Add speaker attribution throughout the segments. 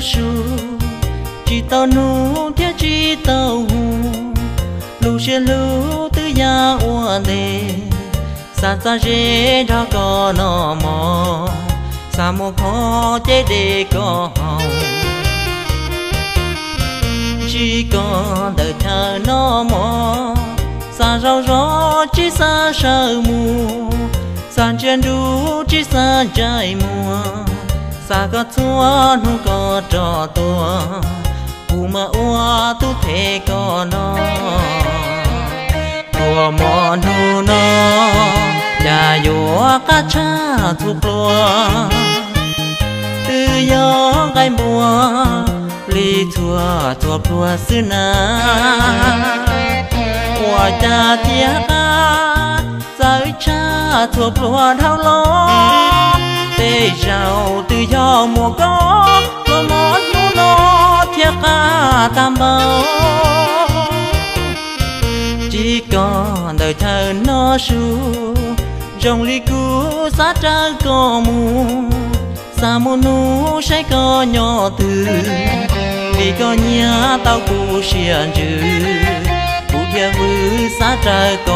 Speaker 1: su chỉ tao nu thế chỉ tao hu lu xe lu tư ya ua đề sa sa rê ra có nó mò. Sa mô khó chế đề có hồng. Chỉ có đời thơ nó mò. Sa rau ró, chỉ sa sơ mù. Sa chân đu, chỉ sa trái mùa. สากชัวนุก็จอตัวปูมาอัวตุเทก็นอตัวมอนูนออย่าโยู่กะชาทุกลัวตื้อยอไกบัวลีทั่วทั่วพลัวซื้อนาหัวจะเทียกาใจชาทั่วพลัวเท่าล้อ mùa có có món nu nó thiệt ca tam bao chỉ còn đời thơ nó su rong li cú xa ra có mù. Xa mù nu say có nhỏ từ vì có nhà tao cú xiên chữ cú kia vư xa ra có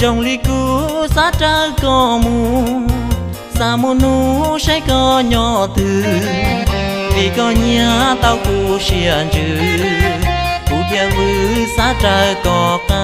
Speaker 1: rong li cú sát tra có mù sa mù nu sẽ có nhỏ từ. Vì có nhà tao cú xiên chữ cú kia vư sát tra có ca.